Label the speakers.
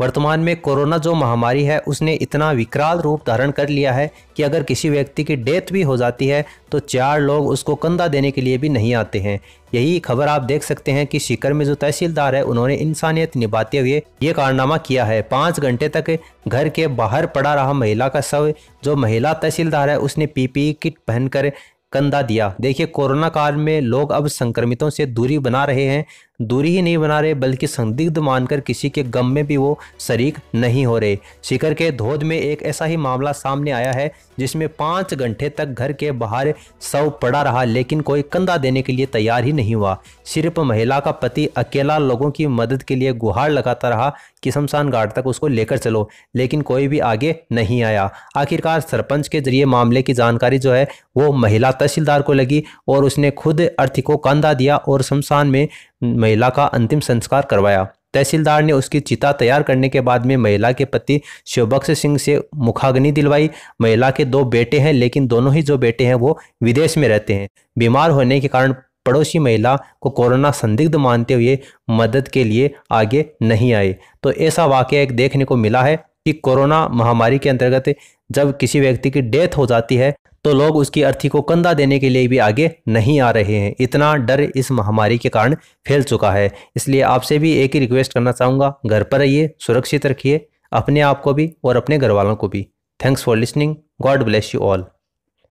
Speaker 1: वर्तमान में कोरोना जो महामारी है, उसने इतना विकराल रूप धारण कर लिया है कि अगर किसी व्यक्ति की डेथ भी हो जाती है तो चार लोग उसको कंधा देने के लिए भी नहीं आते हैं। यही खबर आप देख सकते हैं कि शिकर में जो तहसीलदार है, उन्होंने इंसानियत निभाते हुए ये कारनामा किया है। पाँच घंटे तक घर के बाहर पड़ा रहा महिला का शव, जो महिला तहसीलदार है, उसने पीपीई किट पहनकर कंधा दिया। देखिए, कोरोना काल में लोग अब संक्रमितों से दूरी बना रहे हैं। दूरी ही नहीं बना रहे, बल्कि संदिग्ध मानकर किसी के गम में भी वो शरीक नहीं हो रहे। शिकर के धोध में एक ऐसा ही मामला सामने आया है, जिसमें पाँच घंटे तक घर के बाहर शव पड़ा रहा, लेकिन कोई कंधा देने के लिए तैयार ही नहीं हुआ। सिर्फ़ महिला का पति अकेला लोगों की मदद के लिए गुहार लगाता रहा कि शमशान घाट तक उसको लेकर चलो, लेकिन कोई भी आगे नहीं आया। आखिरकार सरपंच के ज़रिए मामले की जानकारी जो है, वो महिला तहसीलदार को लगी और उसने खुद अर्थी को कंधा दिया और शमशान में महिला का अंतिम संस्कार करवाया। तहसीलदार ने उसकी चिता तैयार करने के बाद में महिला के पति शिवबक्स सिंह से मुखाग्नि दिलवाई। महिला के दो बेटे हैं, लेकिन दोनों ही जो बेटे हैं, वो विदेश में रहते हैं। बीमार होने के कारण पड़ोसी महिला को कोरोना संदिग्ध मानते हुए मदद के लिए आगे नहीं आए। तो ऐसा वाक़ एक देखने को मिला है। कि कोरोना महामारी के अंतर्गत जब किसी व्यक्ति की डेथ हो जाती है तो लोग उसकी अर्थी को कंधा देने के लिए भी आगे नहीं आ रहे हैं। इतना डर इस महामारी के कारण फैल चुका है। इसलिए आपसे भी एक ही रिक्वेस्ट करना चाहूँगा, घर पर रहिए, सुरक्षित रखिए, अपने आप को भी और अपने घर वालों को भी। Thanks for listening God bless you all